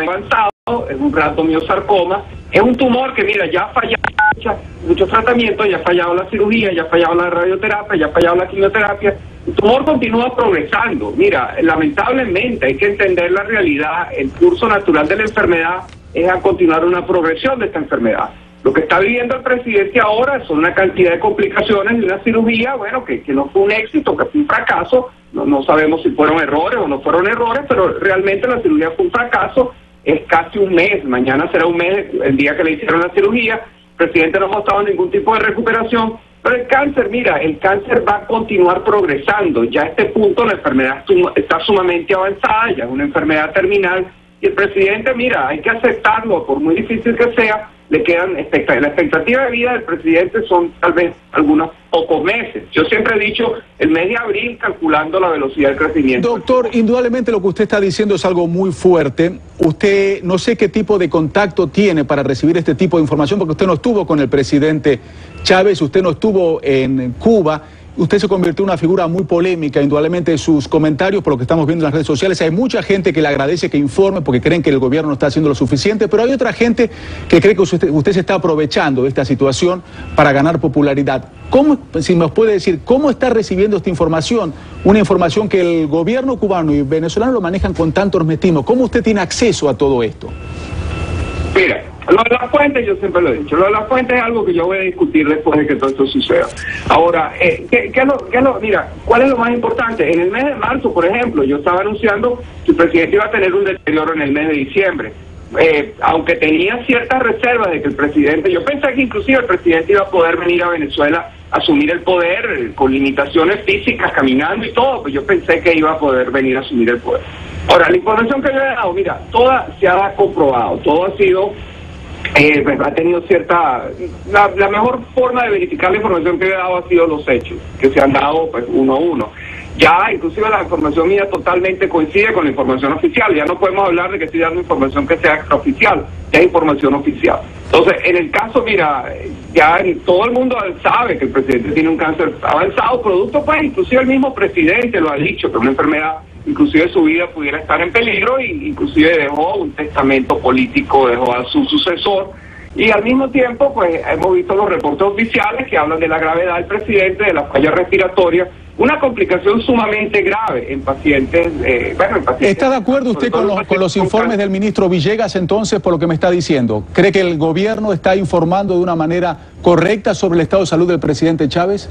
avanzado, es un ratomiosarcoma, es un tumor que, mira, ya ha fallado muchos tratamientos, ya ha fallado la cirugía, ya ha fallado la radioterapia, ya ha fallado la quimioterapia. El tumor continúa progresando. Mira, lamentablemente hay que entender la realidad. El curso natural de la enfermedad es a continuar una progresión de esta enfermedad. Lo que está viviendo el presidente ahora son una cantidad de complicaciones de una cirugía, bueno, que, que no fue un éxito, que fue un fracaso. No, no sabemos si fueron errores o no fueron errores, pero realmente la cirugía fue un fracaso. Es casi un mes, mañana será un mes el día que le hicieron la cirugía. El presidente no ha mostrado ningún tipo de recuperación. Pero el cáncer, mira, el cáncer va a continuar progresando. Ya a este punto la enfermedad está sumamente avanzada, ya es una enfermedad terminal. Y el presidente, mira, hay que aceptarlo, por muy difícil que sea, le quedan la expectativa de vida del presidente son tal vez algunos pocos meses. Yo siempre he dicho el mes de abril calculando la velocidad del crecimiento. Doctor, indudablemente lo que usted está diciendo es algo muy fuerte. Usted no sé qué tipo de contacto tiene para recibir este tipo de información porque usted no estuvo con el presidente Chávez, usted no estuvo en Cuba. Usted se convirtió en una figura muy polémica, indudablemente sus comentarios, por lo que estamos viendo en las redes sociales. Hay mucha gente que le agradece que informe porque creen que el gobierno no está haciendo lo suficiente, pero hay otra gente que cree que usted, se está aprovechando de esta situación para ganar popularidad. ¿Cómo, si nos puede decir, cómo está recibiendo esta información? Una información que el gobierno cubano y venezolano lo manejan con tanto hermetismo. ¿Cómo usted tiene acceso a todo esto? Mira, lo de las fuentes, yo siempre lo he dicho, lo de las fuentes es algo que yo voy a discutir después de que todo esto suceda. Ahora, eh, ¿qué, es lo, qué lo, mira, ¿cuál es lo más importante? En el mes de marzo, por ejemplo, yo estaba anunciando que el presidente iba a tener un deterioro en el mes de diciembre. Eh, aunque tenía ciertas reservas de que el presidente, yo pensé que inclusive el presidente iba a poder venir a Venezuela a asumir el poder eh, con limitaciones físicas, caminando y todo, pues yo pensé que iba a poder venir a asumir el poder. Ahora, la información que yo he dado, mira, toda se ha comprobado, todo ha sido eh, ha tenido cierta... La, mejor forma de verificar la información que he dado ha sido los hechos, que se han dado pues uno a uno. Ya inclusive la información mía totalmente coincide con la información oficial, ya no podemos hablar de que estoy dando información que sea oficial, ya es información oficial. Entonces, en el caso, mira, ya todo el mundo sabe que el presidente tiene un cáncer avanzado, producto pues inclusive el mismo presidente lo ha dicho, que es una enfermedad inclusive su vida pudiera estar en peligro y inclusive dejó un testamento político, dejó a su sucesor. Y al mismo tiempo, pues hemos visto los reportes oficiales que hablan de la gravedad del presidente, de la falla respiratoria, una complicación sumamente grave en pacientes. Eh, bueno, en pacientes ¿Está de acuerdo usted con los, con los informes del ministro Villegas entonces por lo que me está diciendo? ¿Cree que el gobierno está informando de una manera correcta sobre el estado de salud del presidente Chávez?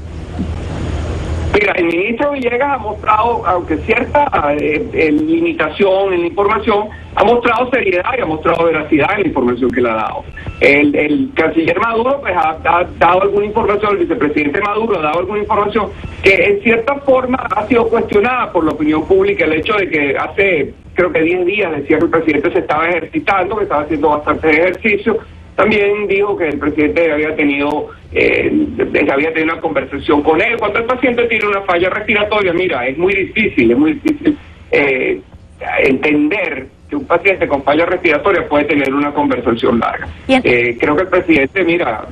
Mira, el ministro Villegas ha mostrado, aunque cierta eh, eh, limitación en la información, ha mostrado seriedad y ha mostrado veracidad en la información que le ha dado. El, canciller Maduro pues, ha, dado alguna información, el vicepresidente Maduro ha dado alguna información que en cierta forma ha sido cuestionada por la opinión pública, el hecho de que hace creo que 10 días decía que el presidente se estaba ejercitando, que estaba haciendo bastante ejercicio, también dijo que el presidente había tenido, eh, había tenido una conversación con él. Cuando el paciente tiene una falla respiratoria, mira, es muy difícil, es muy difícil eh, entender que un paciente con falla respiratoria puede tener una conversación larga. Eh, creo que el presidente, mira,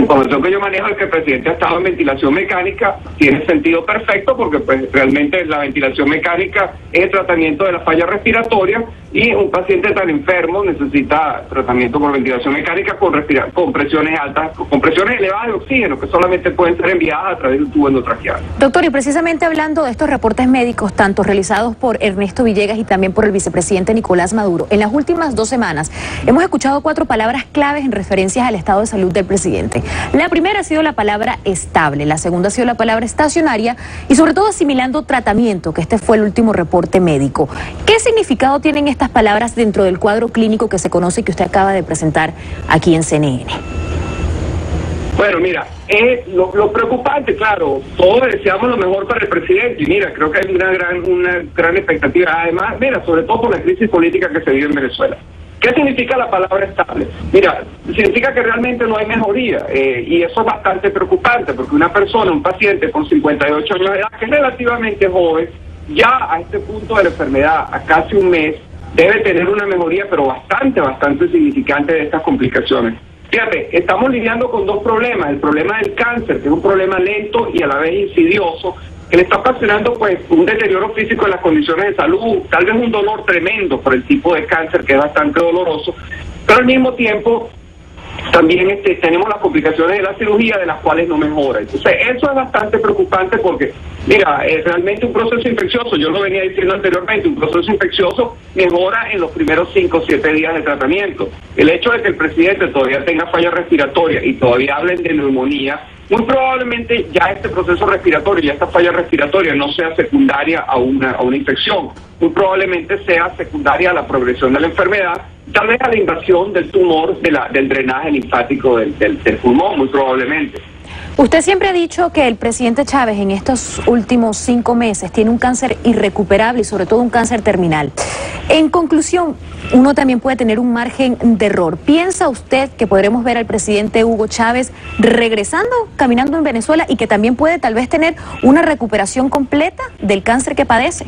información que yo manejo es que el presidente ha estado en ventilación mecánica, tiene sentido perfecto porque pues realmente la ventilación mecánica es el tratamiento de la falla respiratoria y un paciente tan enfermo necesita tratamiento por ventilación mecánica con, con presiones altas, con presiones elevadas de oxígeno que solamente pueden ser enviadas a través del tubo endotraqueal. Doctor, y precisamente hablando de estos reportes médicos, tanto realizados por Ernesto Villegas y también por el vicepresidente Nicolás Maduro, en las últimas dos semanas hemos escuchado cuatro palabras claves en referencias al estado de salud del presidente. La primera ha sido la palabra estable, la segunda ha sido la palabra estacionaria y sobre todo asimilando tratamiento, que este fue el último reporte médico. ¿Qué significado tienen estas palabras dentro del cuadro clínico que se conoce y que usted acaba de presentar aquí en CNN? Bueno, mira, lo, preocupante, claro, todos deseamos lo mejor para el presidente y mira, creo que hay una gran, una gran expectativa. Además, mira, sobre todo por la crisis política que se vive en Venezuela. ¿Qué significa la palabra estable? Mira, significa que realmente no hay mejoría eh, y eso es bastante preocupante porque una persona, un paciente con 58 años de edad, que es relativamente joven, ya a este punto de la enfermedad, a casi un mes, debe tener una mejoría, pero bastante, bastante significante de estas complicaciones. Fíjate, estamos lidiando con dos problemas. El problema del cáncer, que es un problema lento y a la vez insidioso, le está ocasionando pues un deterioro físico en las condiciones de salud, tal vez un dolor tremendo por el tipo de cáncer que es bastante doloroso, pero al mismo tiempo también este, tenemos las complicaciones de la cirugía de las cuales no mejora. Entonces, eso es bastante preocupante porque, mira, es realmente un proceso infeccioso, yo lo venía diciendo anteriormente, un proceso infeccioso mejora en los primeros 5 o 7 días de tratamiento. El hecho de que el presidente todavía tenga falla respiratoria y todavía hablen de neumonía, muy probablemente ya este proceso respiratorio, ya esta falla respiratoria no sea secundaria a una, a una infección, muy probablemente sea secundaria a la progresión de la enfermedad, tal vez a la invasión del tumor de la, del drenaje linfático del, pulmón, muy probablemente. Usted siempre ha dicho que el presidente Chávez en estos últimos cinco meses tiene un cáncer irrecuperable y sobre todo un cáncer terminal. En conclusión, uno también puede tener un margen de error. ¿Piensa usted que podremos ver al presidente Hugo Chávez regresando, caminando en Venezuela y que también puede tal vez tener una recuperación completa del cáncer que padece?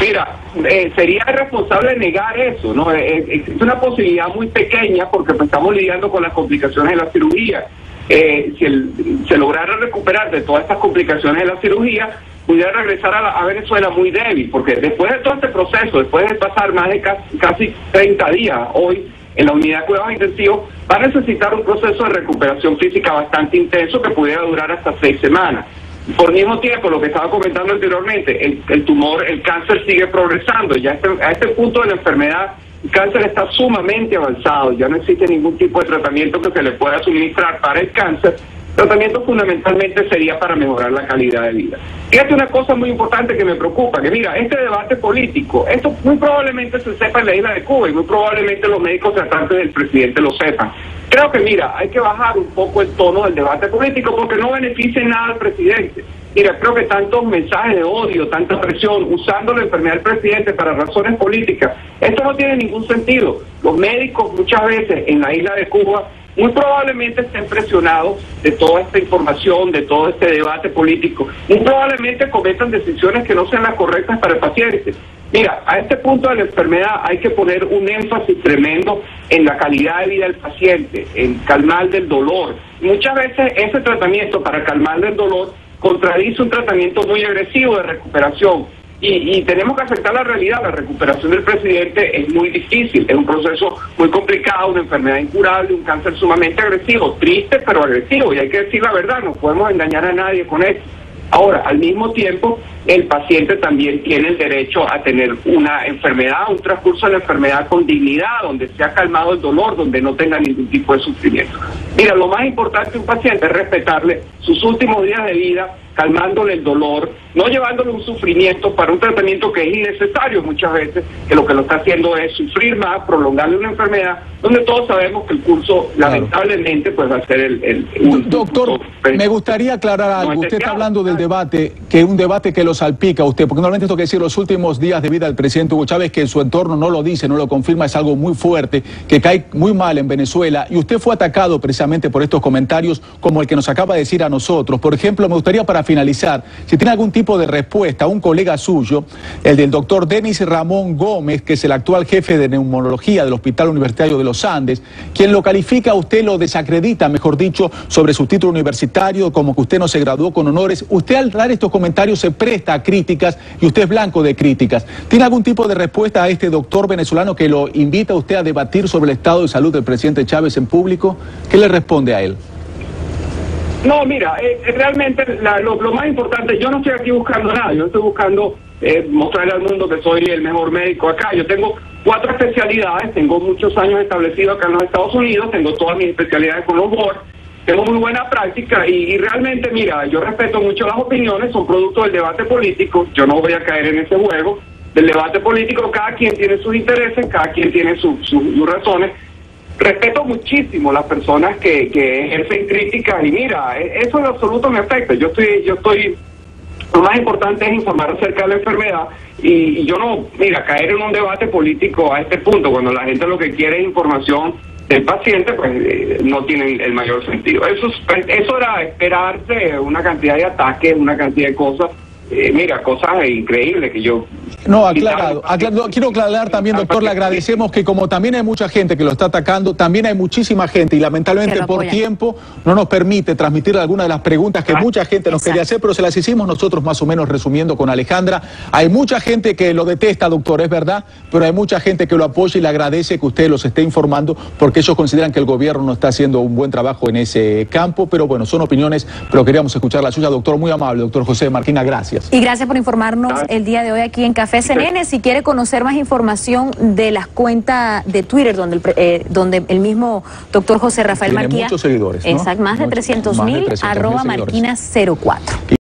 Mira, eh, sería irresponsable negar eso, ¿no? Eh, eh, existe una posibilidad muy pequeña porque pues, estamos lidiando con las complicaciones de la cirugía. Eh, si se lograra recuperar de todas estas complicaciones de la cirugía, pudiera regresar a, la, Venezuela muy débil, porque después de todo este proceso, después de pasar más de casi, casi 30 días hoy en la unidad de cuidados intensivos, va a necesitar un proceso de recuperación física bastante intenso que pudiera durar hasta seis semanas. Por mismo tiempo, lo que estaba comentando anteriormente, el, el tumor, el cáncer sigue progresando. Ya este, a este punto de la enfermedad, el cáncer está sumamente avanzado. Ya no existe ningún tipo de tratamiento que se le pueda suministrar para el cáncer. Tratamiento fundamentalmente sería para mejorar la calidad de vida. Fíjate una cosa muy importante que me preocupa, que mira, este debate político, esto muy probablemente se sepa en la isla de Cuba y muy probablemente los médicos tratantes del presidente lo sepan. Creo que, mira, hay que bajar un poco el tono del debate político porque no beneficia en nada al presidente. Mira, creo que tantos mensajes de odio, tanta presión, usando la enfermedad del presidente para razones políticas, esto no tiene ningún sentido. Los médicos muchas veces en la isla de Cuba muy probablemente estén presionados de toda esta información, de todo este debate político. Muy probablemente cometan decisiones que no sean las correctas para el paciente. Mira, a este punto de la enfermedad hay que poner un énfasis tremendo en la calidad de vida del paciente, en calmar del dolor. Muchas veces ese tratamiento para calmar del dolor contradice un tratamiento muy agresivo de recuperación. Y, y, tenemos que aceptar la realidad, la recuperación del presidente es muy difícil, es un proceso muy complicado, una enfermedad incurable, un cáncer sumamente agresivo, triste pero agresivo, y hay que decir la verdad, no podemos engañar a nadie con eso. Ahora, al mismo tiempo, el paciente también tiene el derecho a tener una enfermedad, un transcurso de la enfermedad con dignidad, donde se ha calmado el dolor, donde no tenga ningún tipo de sufrimiento. Mira, lo más importante de un paciente es respetarle sus últimos días de vida, calmándole el dolor, no llevándole un sufrimiento para un tratamiento que es innecesario muchas veces, que lo que lo está haciendo es sufrir más, prolongarle una enfermedad, donde todos sabemos que el curso, claro. lamentablemente, pues va a ser el... el, el Doctor, el, me gustaría aclarar algo. No usted está hablando del debate, que es un debate que lo salpica a usted, porque normalmente esto que decir los últimos días de vida del presidente Hugo Chávez, que en su entorno no lo dice, no lo confirma, es algo muy fuerte, que cae muy mal en Venezuela, y usted fue atacado precisamente por estos comentarios como el que nos acaba de decir a nosotros. Por ejemplo, me gustaría para finalizar, si tiene algún tipo de respuesta a un colega suyo, el del doctor Denis Ramón Gómez, que es el actual jefe de neumonología del Hospital Universitario de los Andes, quien lo califica, usted lo desacredita, mejor dicho, sobre su título universitario, como que usted no se graduó con honores. Usted al dar estos comentarios se presta a críticas y usted es blanco de críticas. ¿Tiene algún tipo de respuesta a este doctor venezolano que lo invita a usted a debatir sobre el estado de salud del presidente Chávez en público? ¿Qué le responde a él? No, mira, eh, realmente la, lo, más importante, yo no estoy aquí buscando nada, yo estoy buscando eh, mostrarle al mundo que soy el mejor médico acá. Yo tengo cuatro especialidades, tengo muchos años establecidos acá en los Estados Unidos, tengo todas mis especialidades con los tengo muy buena práctica y, y, realmente, mira, yo respeto mucho las opiniones, son producto del debate político, yo no voy a caer en ese juego del debate político, cada quien tiene sus intereses, cada quien tiene sus su, su razones respeto muchísimo las personas que, que ejercen críticas y mira, eso en absoluto me afecta. Yo estoy, yo estoy, lo más importante es informar acerca de la enfermedad y, y yo no, mira, caer en un debate político a este punto, cuando la gente lo que quiere es información del paciente, pues eh, no tiene el mayor sentido. Eso, eso era esperarse una cantidad de ataques, una cantidad de cosas eh, mira, cosas increíbles que yo... No, aclarado. quiero aclarar también, doctor, le agradecemos que como también hay mucha gente que lo está atacando, también hay muchísima gente y lamentablemente por tiempo no nos permite transmitir algunas de las preguntas que mucha gente nos quería hacer, pero se las hicimos nosotros más o menos resumiendo con Alejandra. Hay mucha gente que lo detesta, doctor, es verdad, pero hay mucha gente que lo apoya y le agradece que usted los esté informando porque ellos consideran que el gobierno no está haciendo un buen trabajo en ese campo, pero bueno, son opiniones, pero queríamos escuchar la suya, doctor, muy amable, doctor José Marquina, gracias. Y gracias por informarnos el día de hoy aquí en Café CNN. Si quiere conocer más información de las cuentas de Twitter, donde el, eh, donde el mismo doctor José Rafael Tiene muchos seguidores. Exacto, más de 300 mil, arroba Marquina 04.